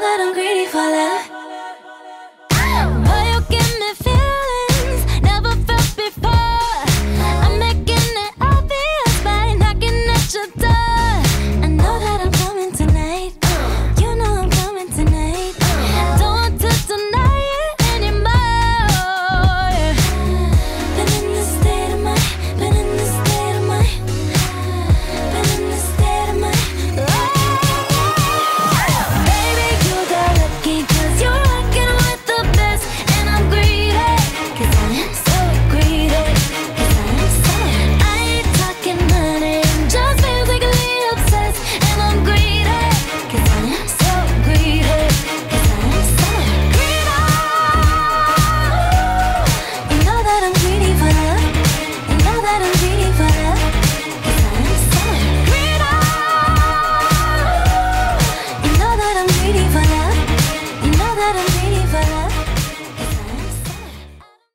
that I'm greedy for love.